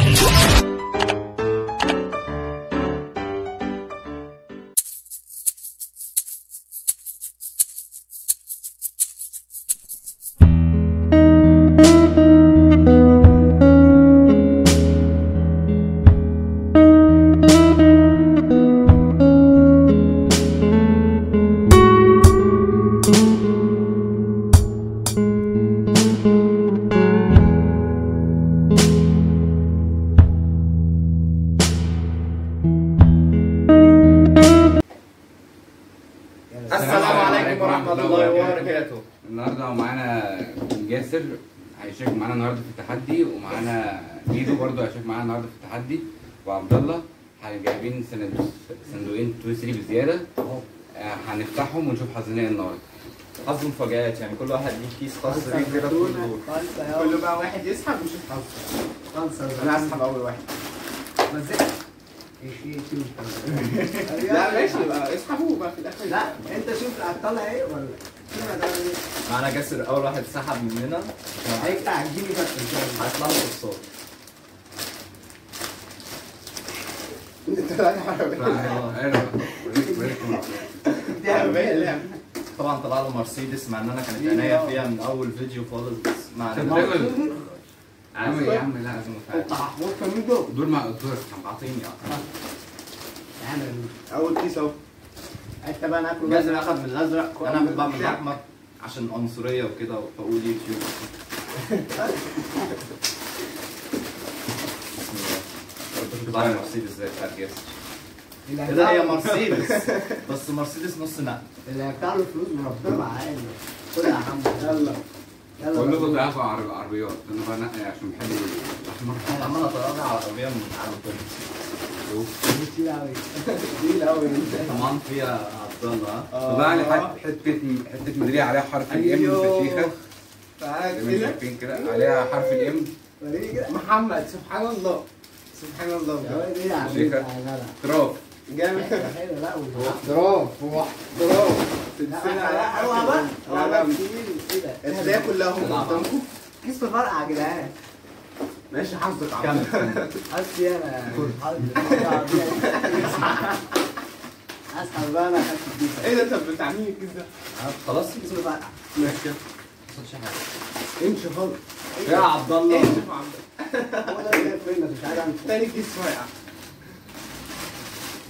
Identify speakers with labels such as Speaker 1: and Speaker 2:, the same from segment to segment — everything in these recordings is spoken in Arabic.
Speaker 1: あっ! تويسري بزيادة. آه، هنفتحهم ونشوف حظنا إيه النهارده.
Speaker 2: حظ مفاجآت يعني كل واحد ليه كيس خاص بيه كده كل بقى واحد يسحب ويشوف حظه.
Speaker 3: خلصة
Speaker 2: أنا هسحب أول واحد.
Speaker 3: مزيكا. إيه
Speaker 2: لا ماشي بقى. اسحبوه بقى في الآخر.
Speaker 3: لا أنت شوف هتطلع إيه ولا؟ إيه؟
Speaker 2: معانا جاسر أول واحد سحب مننا.
Speaker 3: هيفتح هتجيلي بس ان شاء الله
Speaker 2: هيطلع له قصاد
Speaker 1: أيوه وريك وريك
Speaker 3: دي
Speaker 2: طبعا طلع له مرسيدس مع ان أنا كانت عينيا فيها من اول فيديو خالص بس
Speaker 1: تاكل يا عم يا عم لا لازم
Speaker 3: كمان دول
Speaker 1: دول مع دول
Speaker 2: اعطيني
Speaker 3: اعمل
Speaker 4: اول كيس اهو
Speaker 3: انت بقى ناكل
Speaker 2: جاسر اخد من الازرق أنا اخد بقى من الاحمر عشان عنصريه وكده فاقول يوتيوب طلع لي مرسيدس زي بتاعت جاسر كده هي مرسيدس. بس مرسيدس نص نقل
Speaker 3: اللي هيدفع له فلوس وربنا معاه خد يا عم يلا. يلا.
Speaker 1: بقول لكم تعرفوا عرب- عربيات. أنا بنقي عشان بحب الاحمر
Speaker 2: عمال اتراجع على العربيه من على طول.
Speaker 3: كتير قوي
Speaker 4: تقيل قوي
Speaker 2: طبعا فيها عبد الله ها؟
Speaker 1: طلع لي حت- حتة حتة ميداليه عليها حرف الام. فشيخه
Speaker 4: تعالى كده.
Speaker 1: عليها حرف الام
Speaker 4: محمد سبحان الله. سبحان الله.
Speaker 3: يا
Speaker 4: بجد.
Speaker 3: ولد إيه يا عم؟
Speaker 1: شيخة.
Speaker 3: يا
Speaker 4: جامد.
Speaker 3: لا
Speaker 4: هو احتراف سلسلة
Speaker 3: لا هو بقى.
Speaker 4: لا لا الهدايا كلها هم. قدامكم.
Speaker 3: كيس مفرقع يا جدعان.
Speaker 4: ماشي حظك عم.
Speaker 3: حظي أنا حظي اسحب بقى أنا
Speaker 4: إيه ده؟ طب بتاع مين الكيس ده؟
Speaker 2: خلاص
Speaker 3: كيس مفرقع
Speaker 4: ماشي كده
Speaker 2: ما حصلش حاجة.
Speaker 4: امشي خالص.
Speaker 2: يا عبد الله.
Speaker 4: شوف عندك
Speaker 3: هو ده اللي مش عارف انت
Speaker 4: تاني كيس واقع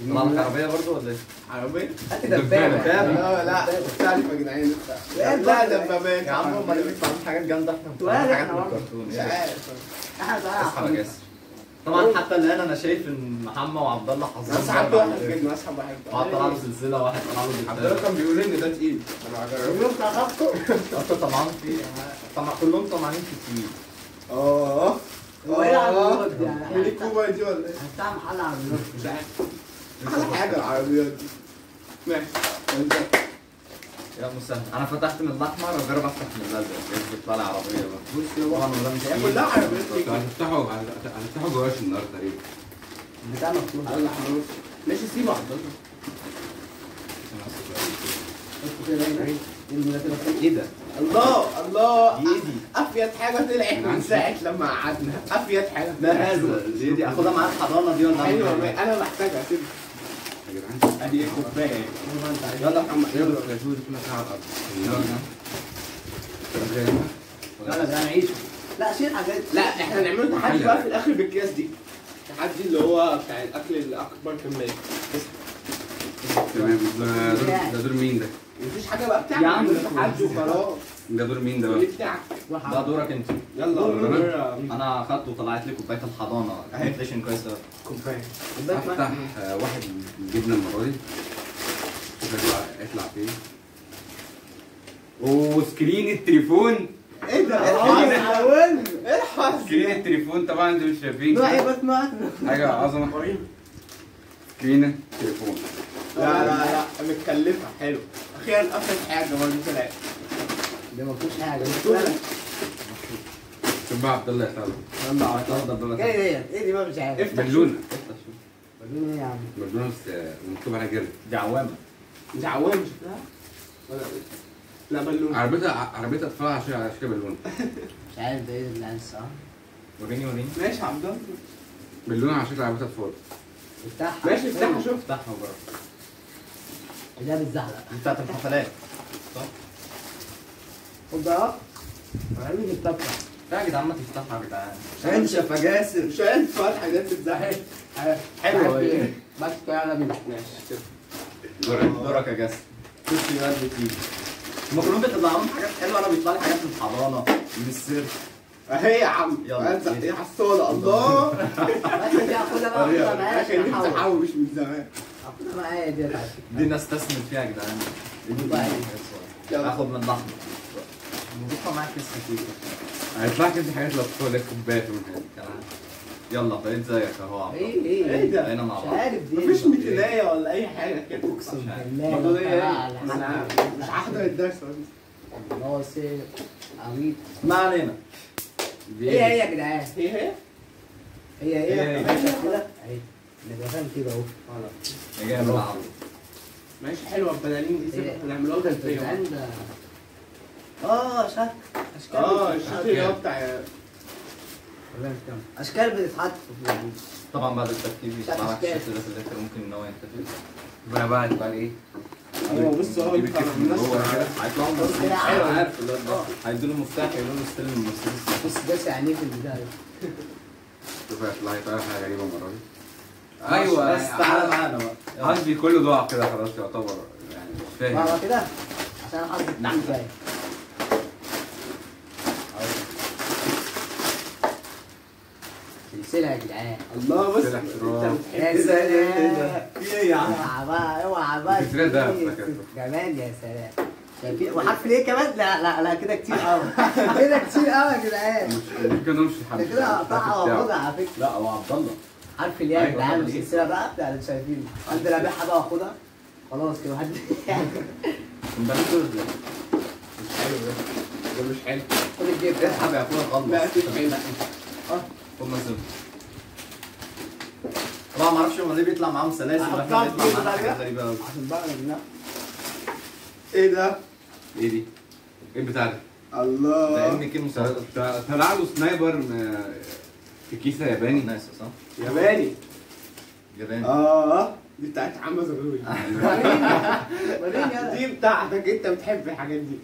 Speaker 2: طلع لك عربية برضه ولا إيه؟
Speaker 4: عربية؟
Speaker 3: هات دبابة.
Speaker 4: آه لا تعرف يا جدعان لا. دبابات.
Speaker 2: يا عم هم اللي بيدفعوا حاجات جامدة إحنا
Speaker 3: ولا
Speaker 2: بنطلع حاجات من. الكرتون
Speaker 4: مش. عارف.
Speaker 3: أحنا
Speaker 2: اصحى يا
Speaker 3: بقى
Speaker 2: جاسر طبعا حتى الآن أنا شايف إن محمد وعبد الله حظهم جامد.
Speaker 4: واحد
Speaker 2: على
Speaker 4: جدا اسحب واحد.
Speaker 2: واحد طلع له سلسله واحد طلع له
Speaker 4: عبد الله كان بيقول إن ده تقيل.
Speaker 3: أنا اخدته
Speaker 2: أصلا طبعا في طبعا كلهم طمعانين في التقيل
Speaker 4: آه.
Speaker 3: هو. العربيات دي يعني.
Speaker 4: مين الكوبا دي ولا إيه؟
Speaker 3: هفتح محل عربيات
Speaker 4: مش عارف أحلى حاجة العربيات دي ماشي
Speaker 2: يا مسهل أنا فتحت من الأحمر وجرب أفتح من الأزرق. بيطلع لي عربية بقى؟
Speaker 4: بص يا بابا
Speaker 2: ولا مش.
Speaker 4: كلها عربيات.
Speaker 1: هتفتحوا هتفتحوا جواش النهارده تقريبا.
Speaker 3: بتاع مفتوح
Speaker 4: الله حمود ماشي سيبه الله
Speaker 2: إيه ده؟
Speaker 4: الله الله.
Speaker 2: دي؟ ايدي
Speaker 4: أفيد حاجة طلعت من ساعة لما قعدنا. أفيد حاجة
Speaker 2: ما هذا. دي دي؟ أخدها معايا الحضانه دي ولا
Speaker 4: أيوه
Speaker 2: أعمل إيه؟
Speaker 4: ما- أنا محتاجها كده.
Speaker 1: يا جدعان
Speaker 4: ادي إيه كوبايه
Speaker 2: يلا يا محمد
Speaker 1: يلا
Speaker 2: يلا
Speaker 1: الفلاشوه دي كلها على الأرض
Speaker 3: لا لا ده لا شيل حاجات
Speaker 4: لا إحنا هنعمله تحدي بقى في الآخر بالكياس دي التحدي اللي هو بتاع الاكل الاكبر كميه
Speaker 1: تمام ده دور مين ده؟
Speaker 4: مفيش حاجة بقى
Speaker 2: يا
Speaker 4: نعمله تحدي وخلاص
Speaker 1: ده دور مين ده؟
Speaker 4: بتاعك
Speaker 2: ده دورك انت.
Speaker 4: يلا؟
Speaker 1: أنا
Speaker 2: اخدت وطلعت لي كوباية الحضانة.
Speaker 4: أهي.
Speaker 2: انفليشن كويس قوي
Speaker 4: كوباية.
Speaker 1: افتح آه، واحد جبنة المره دي يطلع فين أوه سكرين التليفون.
Speaker 4: إيه ده؟
Speaker 3: حاول
Speaker 4: إيه الحظ؟
Speaker 1: سكرين التليفون طبعا أنتوا مش شايفين.
Speaker 3: روح يا. باتمان
Speaker 1: حاجة عظمة. سكرين التليفون.
Speaker 4: لا لا لا متكلفة. حلو. أخيرا افيد حاجة برضه طلعت.
Speaker 3: ده ما فيهوش حاجة.
Speaker 1: شوف بقى عبد الله يسأله
Speaker 2: يلا على
Speaker 3: إيه ديت إيه دي بقى مش عارف
Speaker 4: إفتح
Speaker 1: بالونه
Speaker 3: وريني إيه يا عم؟
Speaker 1: بالونه بس آه، مكتوب عليها جرد
Speaker 2: دي عوامة.
Speaker 4: دي عوام شكلها ولا إيه؟ لا بالون
Speaker 1: عربيتها عربيتها اطفال عشان عشان كده بالونه
Speaker 3: مش عارف ده إيه اللي عايز صح
Speaker 2: وريني وريني.
Speaker 4: ماشي يا عبد الله.
Speaker 1: باللون على شكل عربية اطفال
Speaker 3: افتحها.
Speaker 4: ماشي افتحها شوف.
Speaker 2: افتحها بره
Speaker 3: ده بالزحلق
Speaker 2: دي بتاعت الحفلات.
Speaker 3: خد بقى عامل الطبخة.
Speaker 2: لا يا جدعان ما تفتحها يا جدعان.
Speaker 3: انشف يا جاسر
Speaker 4: مش شوية حاجات بتزعل
Speaker 2: حلوة إيه
Speaker 3: بس منك
Speaker 4: ماشي.
Speaker 1: دورك
Speaker 2: دورك يا جاسر. شوف لي بقى بتيجي المفروض بتطلع لهم حاجات حلوة أنا بيطلع لي حاجات من الحضانة من السيرك
Speaker 4: أهي يا عم.
Speaker 2: يلا.
Speaker 4: انزل إيه حصاله الله.
Speaker 3: بس دي هاخدها بقى
Speaker 4: يا
Speaker 3: اخدها معايا عشان احول
Speaker 4: احوش من زمان.
Speaker 3: اخدها معايا دي
Speaker 2: دي نستثمر فيها يا جدعان. دي
Speaker 3: بقى إيه؟
Speaker 4: يلا.
Speaker 2: آخد من الاحمر بيطلع معاك كيس كتير
Speaker 1: هيطلع كده حاجات للاطفال اللي هي كوبايات.
Speaker 2: كمان يلا بقيت زيك اهو عبد.
Speaker 3: إيه إيه
Speaker 4: إيه ده؟
Speaker 2: بقينا مع
Speaker 3: مش
Speaker 2: بعض
Speaker 3: عارف دي
Speaker 4: مفيش ميتينية ولا اي حاجة كده
Speaker 3: اقسم
Speaker 2: مش عارف.
Speaker 3: بالله
Speaker 4: دي إيه؟
Speaker 3: أنا.
Speaker 4: مش هحضر الدرس
Speaker 3: ناصر عبيط
Speaker 2: ما علينا
Speaker 1: دي
Speaker 3: إيه هي يا جدعان
Speaker 4: هي هي
Speaker 3: هي
Speaker 2: هي
Speaker 3: هي
Speaker 2: هي.
Speaker 3: ماشي كده اهي نبقى فاهم كده اهو
Speaker 2: يا جاي من العرض
Speaker 4: ماشي حلوة البلالين دي؟ سيبها نعملوها
Speaker 3: ده آه شكل أشكال
Speaker 4: آه
Speaker 3: بتتحط.
Speaker 4: الشكل اللي هو بتاع
Speaker 3: تمام أشكال بتتحط. في.
Speaker 2: طبعا بعد التركيب يطلع لك. الشكل ده في الآخر ممكن إن هو ينتفع
Speaker 1: بقى بقى يطلع لي إيه؟
Speaker 4: أيوه بص اهو
Speaker 1: من جوه.
Speaker 2: هيطلعوا
Speaker 3: كده أيوه.
Speaker 2: عارف. الواد ده هيدوا له المفتاح يقولوا له استلم المرسيدس.
Speaker 3: بص ده سعني في البداية.
Speaker 1: شوف هيطلع يطلع حاجة غريبة المرة دي.
Speaker 2: أيوه بس تعالى معانا بقى.
Speaker 1: قلبي كله ضاع كده خلاص يعتبر. يعني مش فاهم.
Speaker 3: بقى كده؟ عشان أحط
Speaker 2: نعم.
Speaker 3: سلسلة يا جدعان.
Speaker 4: الله. بتحب
Speaker 3: يا سلام.
Speaker 4: إيه إيه يا عم؟
Speaker 3: اوعى بقى اوعى بقى. كمان يا سلام. وحرف ليه كمان؟ لا لا لا كده كتير قوي. كده كتير قوي يا جدعان.
Speaker 1: مش كده نمشي
Speaker 3: ده كده هقطعها واخدها على فكرة.
Speaker 2: لا هو عبد الله.
Speaker 3: عارف اللي هي يا
Speaker 2: أيوة،
Speaker 3: جدعان. السلسله بقى؟ بتاع اللي شايفين انزل ابيعها بقى واخدها؟ خلاص كده محد
Speaker 2: ده مش
Speaker 4: مش حلو ده. مش حلو.
Speaker 3: خد الجيب. ده
Speaker 2: اسحب يا اخويا خلص.
Speaker 4: لا
Speaker 2: آه. خد مسؤول طبعا ما أعرفش هما ليه بيطلع معاهم سلاسل
Speaker 3: في
Speaker 2: بيطلع حاجات غريبة قوي
Speaker 3: عشان بقى يا
Speaker 4: إيه ده؟
Speaker 1: إيه دي؟ إيه بتاع ده؟
Speaker 2: ده
Speaker 4: الله
Speaker 2: ان كي مساعدة
Speaker 1: طلع- له سنايبر م- في كيسة ياباني.
Speaker 2: ناس صح؟
Speaker 4: ياباني.
Speaker 2: ياباني.
Speaker 4: آه دي بتاعت عم زغلول.
Speaker 3: يلا
Speaker 4: دي بتاعتك أنت بتحب الحاجات دي.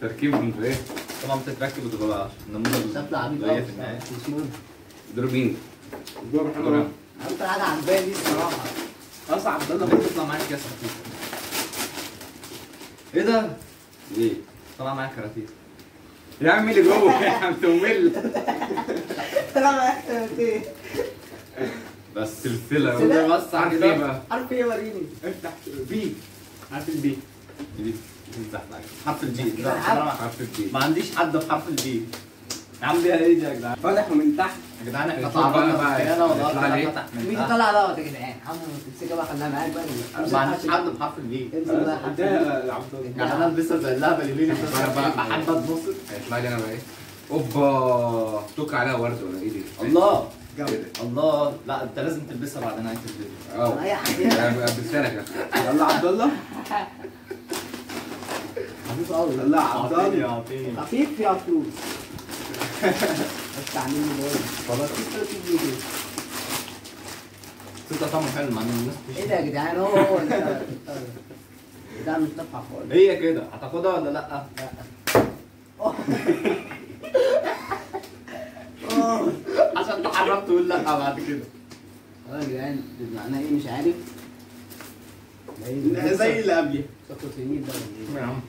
Speaker 1: تركيب من إيه؟
Speaker 2: طبعا بتتركب وتتغير النموذج
Speaker 3: عبيط
Speaker 2: غير
Speaker 3: قوي
Speaker 2: في النهايه
Speaker 3: مش مهم
Speaker 1: دروبين
Speaker 4: دور حلو
Speaker 3: أكتر حاجة عجباني دي الصراحة.
Speaker 4: اصعب ده
Speaker 2: ده
Speaker 4: أنا
Speaker 2: بيطلع معاك كاس خفيف إيه ده؟
Speaker 1: إيه؟
Speaker 2: طلع معاك كراتين
Speaker 1: يا عم اللي جوه. يا عم تمل.
Speaker 2: بس
Speaker 1: سلسلة.
Speaker 3: سلسلة؟
Speaker 2: بس
Speaker 1: عارف
Speaker 2: كده.
Speaker 1: إيه بقى؟
Speaker 3: عارف إيه؟ وريني.
Speaker 4: افتح بي عارف البي
Speaker 2: حرف لا. بصراحة
Speaker 1: حرف الدي
Speaker 2: ما عنديش حد بحرف الجي يا عم بيها إيه دي يا جدعان؟
Speaker 4: فتح من تحت.
Speaker 2: يا جدعان
Speaker 1: إحنا
Speaker 2: تعرضنا في
Speaker 1: يطلع
Speaker 2: والله؟ فتح من
Speaker 3: مين
Speaker 2: تحت.
Speaker 3: طلع دوت يا جدعان عم تمسكها بقى خليها معاك بقى.
Speaker 2: ما عنديش حد بحرف الجي
Speaker 3: امسك بقى حرف
Speaker 2: يعني أنا البسها زي اللعبة اللي ليلي بحب اتبص
Speaker 1: هيطلع لي أنا بقى إيه؟ أوبا. توك عليها ورد ولا إيه دي؟
Speaker 2: الله.
Speaker 4: جامد.
Speaker 2: الله. لا أنت لازم تلبسها بعد نهايه الفيديو
Speaker 1: آه
Speaker 3: اي حد
Speaker 1: بلبسها لك
Speaker 4: يلا عبد الله.
Speaker 3: خفيف قوي.
Speaker 2: اعطيني
Speaker 4: الله.
Speaker 2: اعطيني
Speaker 3: خفيف فيها فلوس بس تعمل لي
Speaker 2: خلاص.
Speaker 3: 30 جنيه
Speaker 2: ستة طعمه حلو مع الناس
Speaker 3: إيه ده يا جدعان؟ هو هو ده مش نافع خالص.
Speaker 2: هي كده. هتاخدها ولا لأ؟ عشان تحرم تقول لأ بعد كده.
Speaker 3: أه يا جدعان معناها إيه؟ مش عارف.
Speaker 4: زي اللي قبلي.
Speaker 3: شكله سنين ده ولا
Speaker 2: يا عم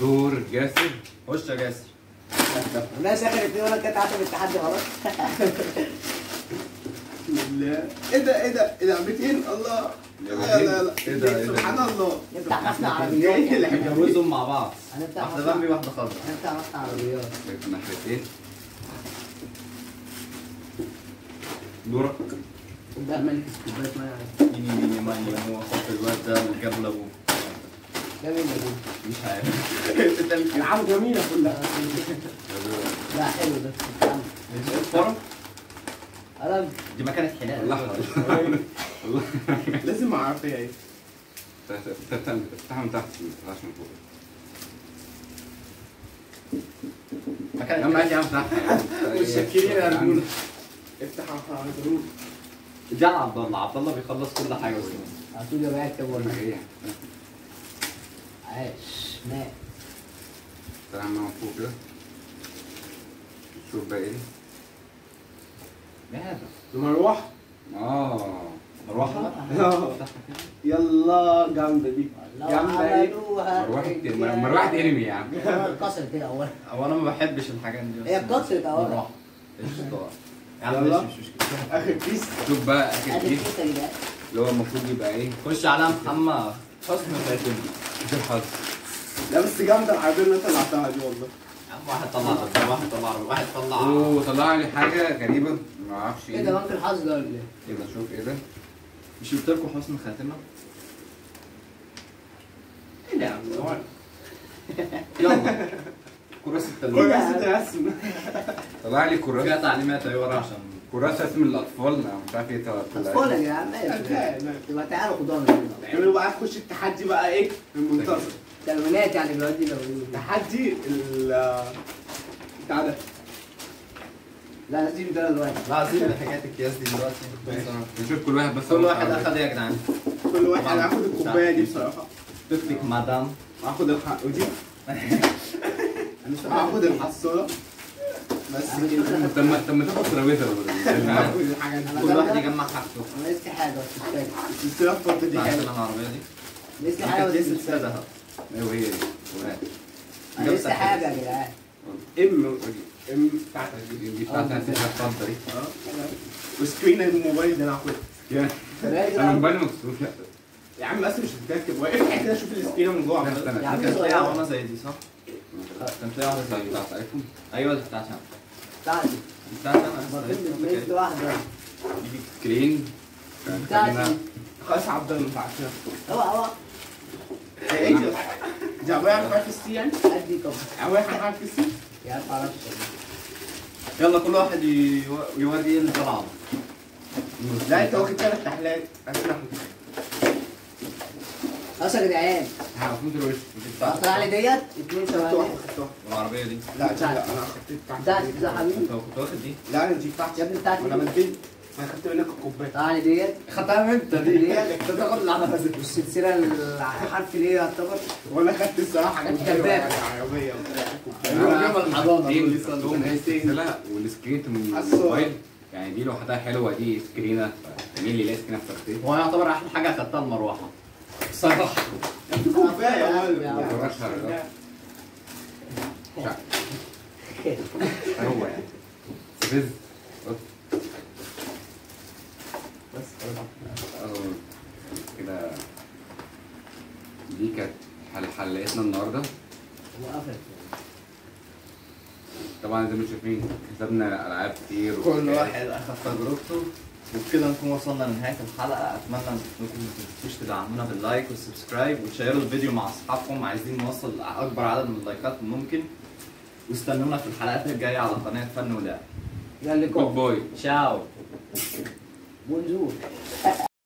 Speaker 1: دور جاسر.
Speaker 2: خش يا جاسر؟
Speaker 3: إيه؟ الناس اخر اتنين ولا كانت عارفه التحدي خلاص
Speaker 4: بالله إيه ده إيه ده إيه ده عمتين الله. لا لا لا
Speaker 2: إيه ده، إيه ده؟
Speaker 4: سبحان الله.
Speaker 3: نفتح مصنع عربيات
Speaker 4: اللي
Speaker 2: هنجوزهم مع بعض.
Speaker 3: هنفتح مصنع.
Speaker 2: بامبي واحدة خضرا
Speaker 3: هنفتح مصنع عربيات
Speaker 1: في ناحيتين. دورك.
Speaker 3: ده ملك كوبايه مية.
Speaker 2: ميني ميني ماني هو خط الواد ده وجاب له أبوه.
Speaker 3: ده مين ده
Speaker 2: مش عارف
Speaker 4: العاب جميله كلها
Speaker 3: لا حلو ده
Speaker 2: دي مكانة حلال
Speaker 1: الله
Speaker 4: لازم اعرف هي إيه
Speaker 1: افتحها من تحت ما تفتحهاش من فوق
Speaker 2: مكان
Speaker 1: يا عم عادي يا عم افتحها
Speaker 4: متشكرين يا على الرجولة
Speaker 2: جا عبد الله. عبد الله بيخلص كل حاجة.
Speaker 3: هاتوا لي بقى اكتب ولا
Speaker 1: إيه
Speaker 3: عاش مات
Speaker 1: طلع معاهم فوق كده شوف بقى إيه
Speaker 2: هذا
Speaker 4: المروحة
Speaker 1: آه
Speaker 2: مروحه
Speaker 4: يلا جامدة دي جامدة
Speaker 3: إيه
Speaker 1: مروحة مروحة انمي يا عم
Speaker 3: اتكسرت كده اول
Speaker 2: هو أنا ما بحبش الحاجات دي
Speaker 3: هي اتكسرت اول
Speaker 2: مروحه قشطة يا عم
Speaker 4: يلا.
Speaker 2: ماشي مش مشكله
Speaker 4: اخر بيس
Speaker 1: شوف بقى اخر
Speaker 3: جدعان
Speaker 1: اللي هو المفروض يبقى إيه
Speaker 2: خش على محمد حسن فاتن.
Speaker 1: شوف الحظ
Speaker 4: لا بس جامدة العربية اللي أنا طلعتها دي والله.
Speaker 2: واحد طلع واحد طلع واحد طلع.
Speaker 1: اوه طلع لي حاجة غريبة. ما
Speaker 3: أعرفش
Speaker 1: إيه
Speaker 3: ده بنك الحظ ده ولا إيه؟
Speaker 1: إيه ده شوف إيه ده.
Speaker 2: مش قلت لكم حسن خاتمه
Speaker 4: إيه ده يا عم؟
Speaker 2: يلا. كراسة
Speaker 4: هو
Speaker 2: التلوين
Speaker 4: ترسم
Speaker 1: طلع لي كراسة.
Speaker 2: فيها تعليمات اهي ورا عشان
Speaker 1: كراسة اسم الاطفال مش عارف إيه
Speaker 3: اطفال يا جدعان ماشي. يبقى تعالوا خدوها من هنا.
Speaker 4: اعملوا بقى تخش التحدي بقى إيه؟ المنتصر
Speaker 3: تلوينات يعني دلوقتي لو
Speaker 4: تحدي ال بتاع ده.
Speaker 3: لا لازم ده دلوقتي.
Speaker 2: لا سيب حكاية الاكياس دي دلوقتي.
Speaker 1: نشوف كل واحد بس
Speaker 2: كل واحد اخذ إيه يا جدعان؟
Speaker 4: كل واحد هياخد الكوباية دي بصراحة.
Speaker 2: تكتك مدام.
Speaker 4: هاخد الحق ودي؟ هاخد الحصالة.
Speaker 1: طب ما طب ما تاخد
Speaker 4: دي
Speaker 2: كل واحد يجمع حاجته
Speaker 3: أنا لسه حاجة بس مش فاكر.
Speaker 4: السلسلة الفضه دي
Speaker 2: أنا العربية دي.
Speaker 3: لسه حاجة بس
Speaker 2: كيس
Speaker 3: مش فاكر.
Speaker 2: السادة
Speaker 1: أيوه هي دي.
Speaker 3: أنا لسه حاجة يا جدعان.
Speaker 4: إم إم بتاعتك دي.
Speaker 1: دي بتاعت نفس الفضة دي.
Speaker 4: آه. وسكرين الموبايل ده
Speaker 1: أنا
Speaker 3: راجع.
Speaker 1: أنا موبايلي مكسور.
Speaker 4: يا عم بس مش هتتركب وافتح كده شوف السكرين من جوه.
Speaker 3: يا عم
Speaker 2: كان تلاقي
Speaker 3: صغيرة.
Speaker 2: عوامة زي دي صح؟ كان تلاقي واحدة زي دي
Speaker 1: بتاعت ايفون
Speaker 2: أيوه دي بتاعتي أنا
Speaker 3: بتاعتي أنا واحدة
Speaker 1: دي سكرين
Speaker 3: بتاعتي
Speaker 4: خلاص عبد بتاعتنا
Speaker 3: اوعى اوعى
Speaker 4: إيه عن حرف السي يعني
Speaker 3: ادي
Speaker 4: السي
Speaker 2: يلا كل واحد يو- يوري طلع
Speaker 4: لا انت واخد ثلاث تحليات اسمع
Speaker 3: خلاص يا جدعان.
Speaker 1: المفروض الوش دي
Speaker 3: طلع لي ديت
Speaker 2: دي
Speaker 4: لا دي لا أنا
Speaker 3: ده حبيبي.
Speaker 2: أنت كنت واخد دي؟
Speaker 4: لا دي بتاعتي
Speaker 3: يا ابني بتاعتي
Speaker 4: مدين أنا خدت منك الكوباية.
Speaker 3: طلع لي ديت.
Speaker 2: خدتها إمتى
Speaker 3: ديت؟ أنت تاخد العربية والسلسله الحرف ليه يعتبر؟
Speaker 4: وأنا خدت الصراحه. حلوة يعني
Speaker 3: يوم الحضانة.
Speaker 1: دي والسكرين من. الموبايل. يعني دي لوحدها حلوة دي سكرينة. مين اللي لاقي سكرينة في
Speaker 2: هو يعتبر أحلى حاجة اخدتها المروحة. صراحة
Speaker 1: عارف. هو يعني
Speaker 2: بس
Speaker 1: أهو كده دي كانت حل حلقتنا النهارده
Speaker 3: وقفت
Speaker 1: طبعا زي ما شايفين كسبنا ألعاب كتير
Speaker 2: كل. واحد أخذ تجربته وبكده نكون وصلنا لنهاية الحلقة. أتمنى إنكم ما تنسوش تدعمونا بال like وال subscribe وتشيروا الفيديو مع أصحابكم. عايزين نوصل أكبر عدد من اللايكات ممكن. واستنونا في الحلقات الجاية على قناة فن ولعب
Speaker 3: يلا لكم
Speaker 1: باي
Speaker 2: تشاو
Speaker 3: بونجور.